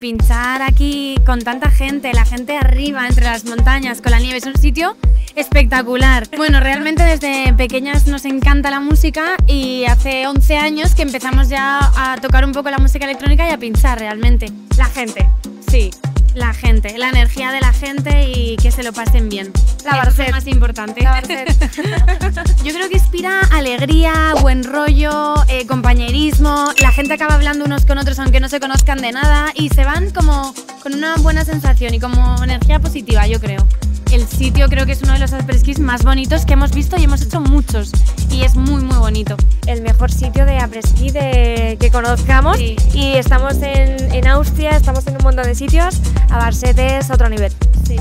Pinchar aquí con tanta gente, la gente arriba, entre las montañas, con la nieve, es un sitio espectacular. Bueno, realmente desde pequeñas nos encanta la música y hace 11 años que empezamos ya a tocar un poco la música electrónica y a pinchar realmente. La gente. Sí, la gente, la energía de la gente y que se lo pasen bien. La Barcet. es lo más importante. La. Yo creo que inspira alegría, buen rollo, eh, compañerismo. La gente acaba hablando unos con otros aunque no se conozcan de nada y se van como con una buena sensación y como energía positiva, yo creo. El sitio creo que es uno de los apres-skis más bonitos que hemos visto y hemos hecho muchos y es muy muy bonito. El mejor sitio de apreski de, que conozcamos. Sí. Y estamos en, en Austria, estamos en un montón de sitios. A Barset es otro nivel. Sí.